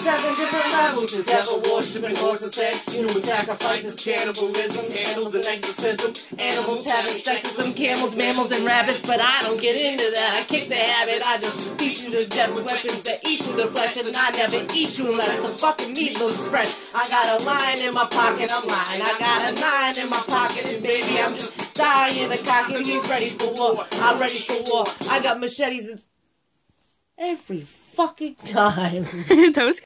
seven different levels of devil worshiping, horse and sex, human sacrifices, cannibalism, candles and exorcism, animals having sex with them, camels, mammals, and rabbits. But I don't get into that. I kick the habit. I just beat you to death with weapons that eat through the flesh, and I never eat you unless the fucking meat looks fresh. I got a line in my pocket. I'm lying. I got a nine in my pocket, dying to cock it. He's ready for war. I'm ready for war. I got machetes every fucking time. was